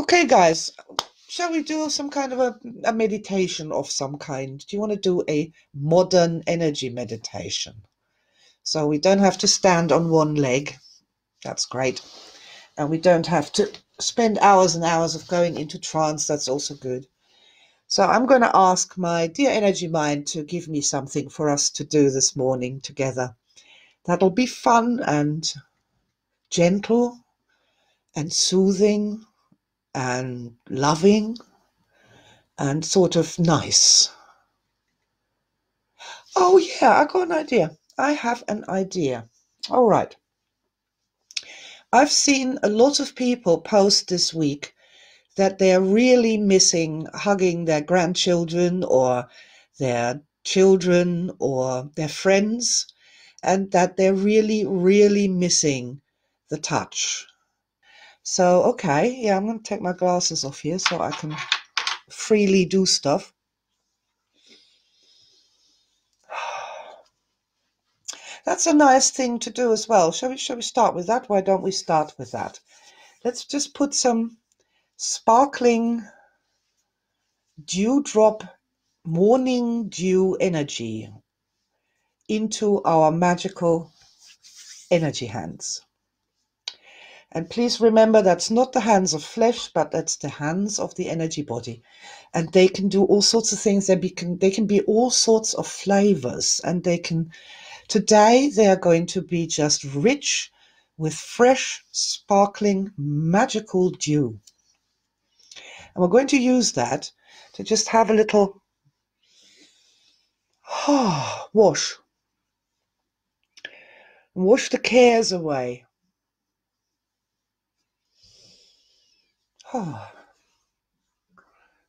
Okay, guys, shall we do some kind of a, a meditation of some kind? Do you want to do a modern energy meditation? So we don't have to stand on one leg. That's great. And we don't have to spend hours and hours of going into trance. That's also good. So I'm going to ask my dear energy mind to give me something for us to do this morning together. That'll be fun and gentle and soothing and loving and sort of nice. Oh, yeah, I got an idea. I have an idea. All right. I've seen a lot of people post this week that they're really missing hugging their grandchildren or their children or their friends, and that they're really, really missing the touch. So, okay, yeah, I'm going to take my glasses off here so I can freely do stuff. That's a nice thing to do as well. Shall we, shall we start with that? Why don't we start with that? Let's just put some sparkling dewdrop morning dew energy into our magical energy hands. And please remember that's not the hands of flesh, but that's the hands of the energy body. And they can do all sorts of things. They, can, they can be all sorts of flavors. And they can, today, they are going to be just rich with fresh, sparkling, magical dew. And we're going to use that to just have a little wash. Wash the cares away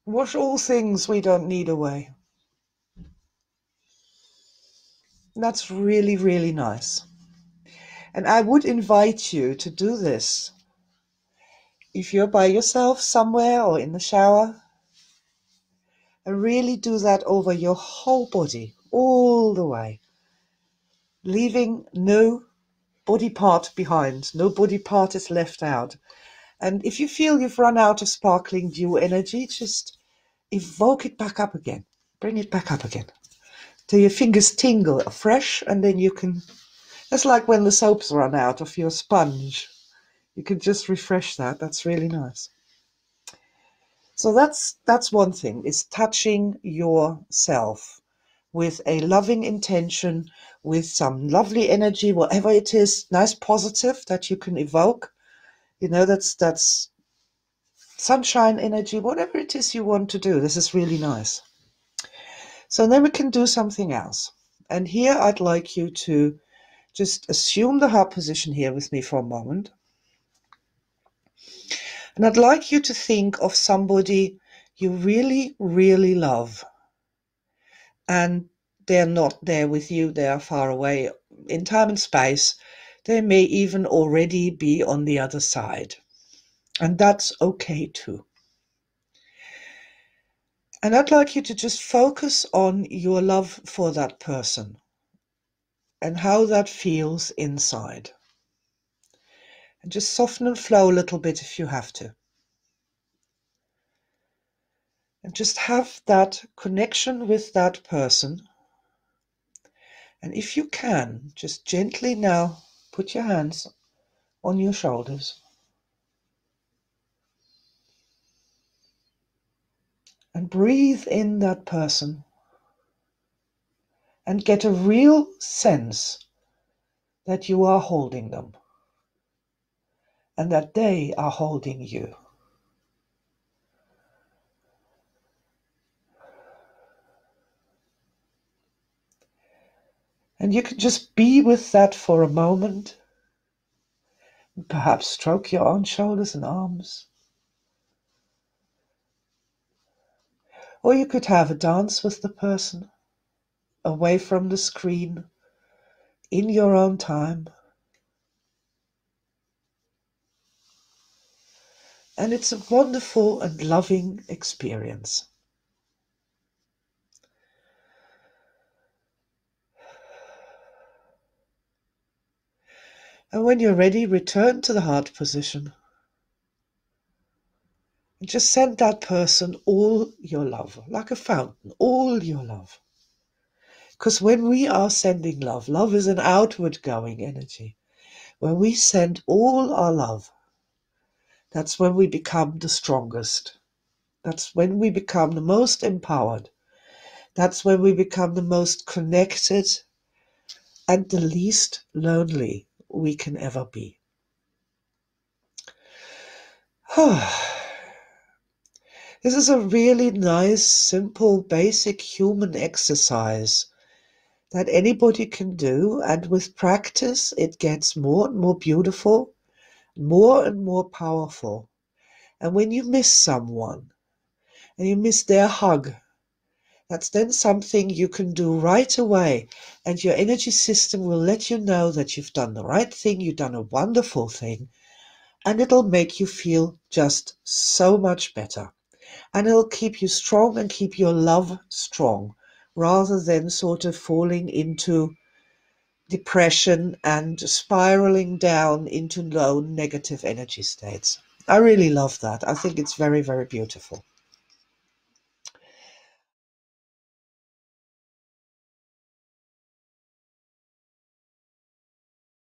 Wash all things we don't need away. That's really, really nice. And I would invite you to do this if you're by yourself somewhere or in the shower. And really do that over your whole body, all the way, leaving no body part behind. No body part is left out. And if you feel you've run out of sparkling dew energy, just evoke it back up again. Bring it back up again. Till your fingers tingle afresh, and then you can. That's like when the soaps run out of your sponge. You can just refresh that. That's really nice. So that's that's one thing. Is touching yourself with a loving intention, with some lovely energy, whatever it is, nice positive that you can evoke you know, that's that's sunshine energy, whatever it is you want to do. This is really nice. So then we can do something else. And here I'd like you to just assume the heart position here with me for a moment. And I'd like you to think of somebody you really, really love. And they're not there with you, they are far away in time and space. They may even already be on the other side. And that's okay too. And I'd like you to just focus on your love for that person and how that feels inside. And just soften and flow a little bit if you have to. And just have that connection with that person. And if you can, just gently now Put your hands on your shoulders. And breathe in that person and get a real sense that you are holding them and that they are holding you. And you can just be with that for a moment. Perhaps stroke your own shoulders and arms. Or you could have a dance with the person away from the screen in your own time. And it's a wonderful and loving experience. And when you're ready, return to the heart position. And Just send that person all your love, like a fountain, all your love. Because when we are sending love, love is an outward going energy. When we send all our love, that's when we become the strongest. That's when we become the most empowered. That's when we become the most connected and the least lonely we can ever be. This is a really nice, simple, basic human exercise that anybody can do, and with practice, it gets more and more beautiful, more and more powerful. And when you miss someone and you miss their hug, that's then something you can do right away, and your energy system will let you know that you've done the right thing, you've done a wonderful thing, and it'll make you feel just so much better and it'll keep you strong and keep your love strong rather than sort of falling into depression and spiraling down into low negative energy states. I really love that. I think it's very, very beautiful.